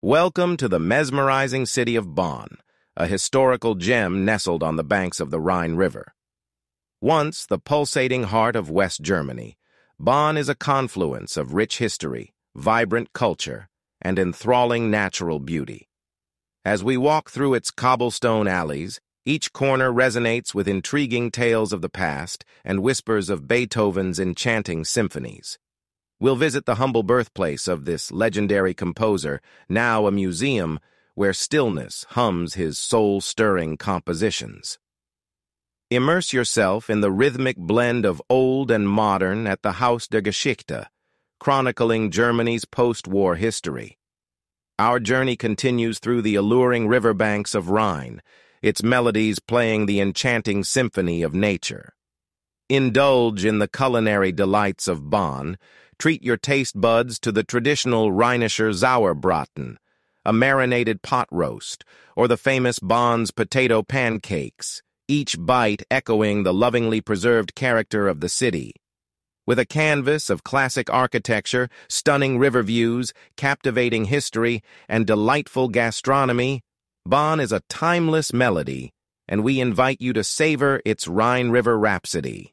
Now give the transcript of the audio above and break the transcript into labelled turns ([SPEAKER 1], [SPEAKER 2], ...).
[SPEAKER 1] Welcome to the mesmerizing city of Bonn, a historical gem nestled on the banks of the Rhine River. Once the pulsating heart of West Germany, Bonn is a confluence of rich history, vibrant culture, and enthralling natural beauty. As we walk through its cobblestone alleys, each corner resonates with intriguing tales of the past and whispers of Beethoven's enchanting symphonies. We'll visit the humble birthplace of this legendary composer, now a museum where stillness hums his soul-stirring compositions. Immerse yourself in the rhythmic blend of old and modern at the Haus der Geschichte, chronicling Germany's post-war history. Our journey continues through the alluring riverbanks of Rhine, its melodies playing the enchanting symphony of nature. Indulge in the culinary delights of Bonn, treat your taste buds to the traditional Rheinischer Sauerbraten, a marinated pot roast, or the famous Bonn's potato pancakes, each bite echoing the lovingly preserved character of the city. With a canvas of classic architecture, stunning river views, captivating history, and delightful gastronomy, Bonn is a timeless melody, and we invite you to savor its Rhine River Rhapsody.